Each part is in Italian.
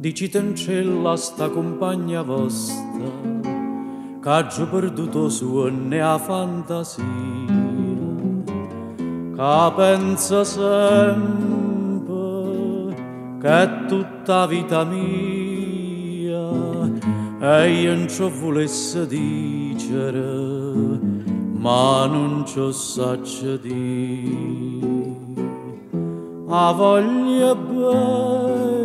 Dicite in cielo sta compagna vostra, che ha già perduto suo ne ha fantasia, che pensa sempre che è tutta vita mia, e io non ci volesse dicere, ma non ci saccio dire. A voglia bene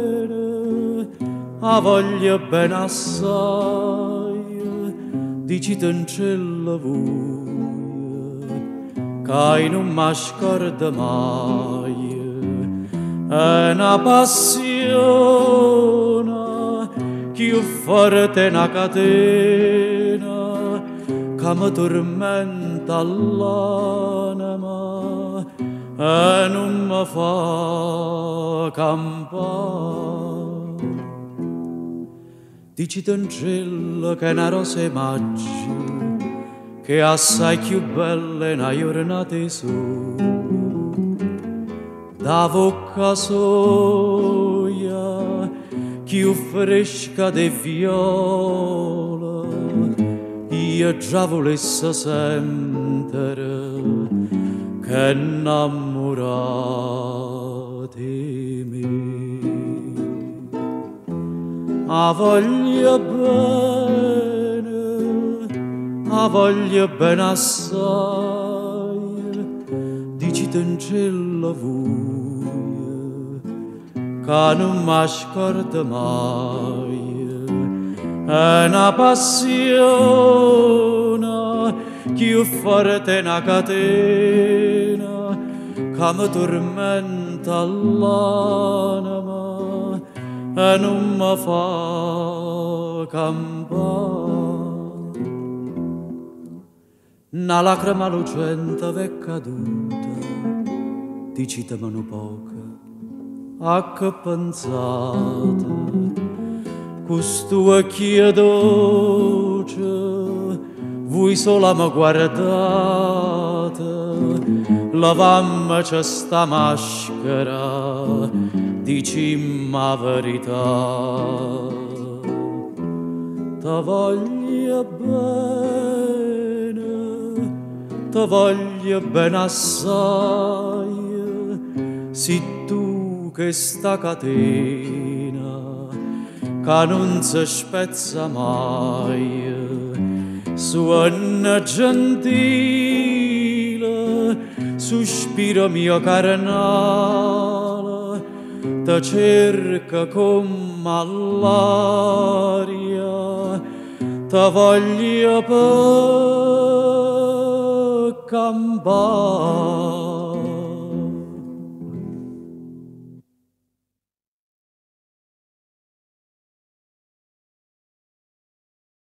a voglia ben assai, dicite in cielo voi, che non mi scorda mai, è una passione che forte una catena, che mi tormenta l'anima e non mi fa campare. Dici d'angelo che è una rosa maggi, che è assai più bella una giornata su. Da bocca soia, più fresca de viola, io già volesse sentire che innamorati a voglia bene, a voglia bene assai, dicite in cielo voi, che non mi scorda mai, è una passione più forte una catena, che mi tormenta l'anima e non mi fa campare. Una lacrima lucente è caduta, dicitemelo poco, a che pensate, questo occhio dolce, voi sola mi guardate, lavammi questa maschera, dicimma verità. Ti voglio bene, ti voglio bene assai, si tu che sta catena, che non si spezza mai, suona gentile, sospiro mio carnale, cerca come all'aria, te voglio per campare.